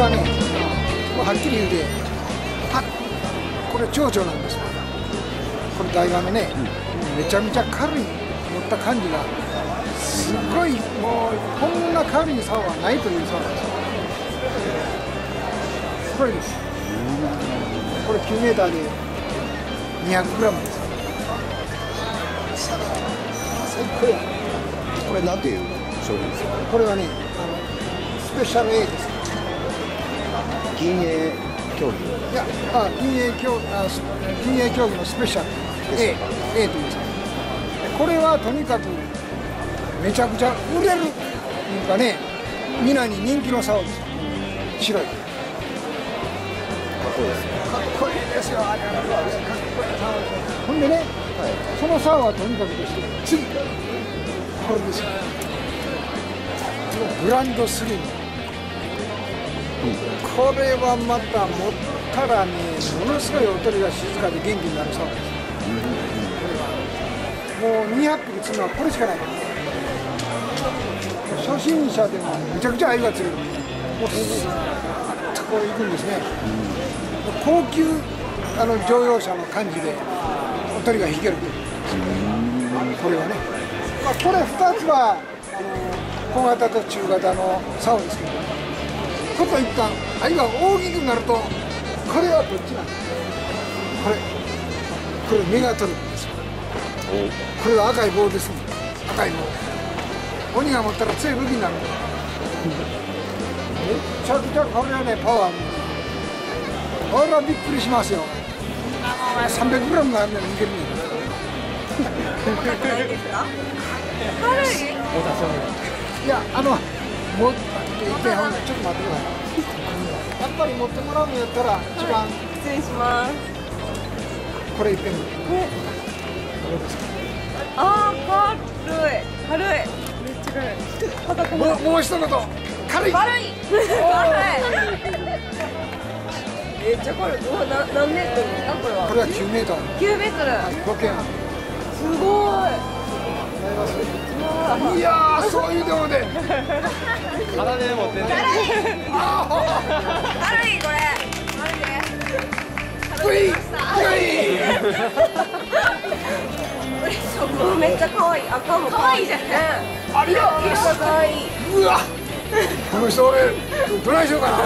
はねもうはっきり言うてはこれ蝶々なんです。よこれ台画のね、めちゃめちゃ軽い持った感じがすごいもうこんな軽い竿はないという竿なんです。よこれです。これ9メーターで200グラムです。最高やこれなんていう商品ですか？これはねあのスペシャル A です銀泳競技いやあ銀泳競あス銀泳競技のスペシャル A, A というんですこれはとにかくめちゃくちゃ売れるいうかね皆に人気の竿です白い。かっこいいですねかっこいいですよあれかっこいい。竿ですほんでね、はいその竿はとにかくとして次これですよ。グランドスリム。これはまた持ったらね。ものすごいおとりが静かで元気になる竿ですもう200匹釣るのはこれしかない初心者でもめちゃくちゃ鮎が釣れるもうスーッとこう行くんですね、高級あの乗用車の感じでおとりが引けるこれはね、まあ、これ2つは小型と中型の竿ですけど。こと一旦鮎が大きくなるとこれはどっちなんですこれこれメガトルクですよ。これは赤い棒ですね。赤い棒。鬼が持ったら強い武器になるめちゃくちゃこれはねパワー。あるこれはびっくりしますよ。あの300グラムがあるのにいけるねいやあのもう一遍ほんでちょっと待ってください。やっぱり持ってもらうんやったら一番失礼しますこれ一遍これあー軽い。軽い。めっちゃ軽い。もうもう一言軽い。軽い。めっちゃ軽い。うわな何メートルですかこれはこれは9メートル9メートル5件すごい。いやーそういうで。もね体で持ってね軽いこれ軽い。ねうい。めっちゃ可愛い。赤も可愛い。じゃんありがとう可愛いううわ。この人俺どないしようかな